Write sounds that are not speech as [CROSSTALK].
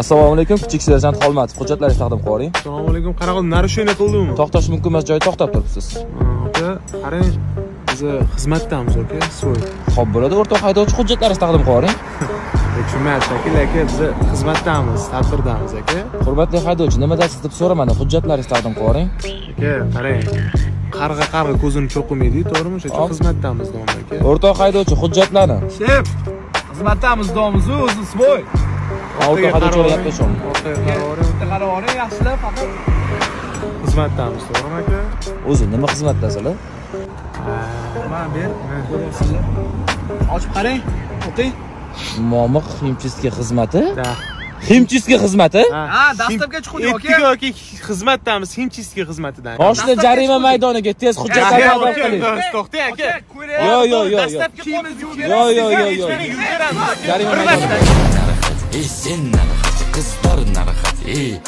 assalomu alaykum kichik serjant xolmatov. Hujjatlaringizni taqdim qilib yuboring assalomu alaykum. Qanaqa narushение qildimmi to'xtash mumkin emas joyda to'xtab turibsiz. Aka qarang biz xizmatdamiz aka svoy ho'p bo'ladi o'rtoq haydovchi hujjatlaringizni taqdim qilib yuboring tushunmayapsiz [LAUGHS] aka aka biz xizmatdamiz tadbirdamiz aka hurmatli haydovchi nima dasiz deb so'ramadim hujjatlaringizni taqdim qilib yuboring aka qarang qarg'a qarg'a ko'zini cho'qimaydiku to'g'rimi? O'sha uchun xizmatdamiz aka o'rtoq haydovchi hujjatlarni shef xizmatdamiz domizu o'zi svoy o'rtoq haydovchi gaplashamiz orqaga yaxshilab faqat xizmatdamiz to'g'rimi aka o'zi nima xizmatdasizlar mana ber ko'ryapsizlar ochib qarang o'qing momiq ximchistka xizmati da. Ximchistka xizmati ha dastlabki chuqur aka yoki xizmatdamiz himchistga xizmatidan toshli jarima maydoniga tez hujjatlarni taqdim qiling to'xtang aka yo yo yo yo. Yo yo yo yo jarima maydoniga ей сен нарахат қыздар нарахат ей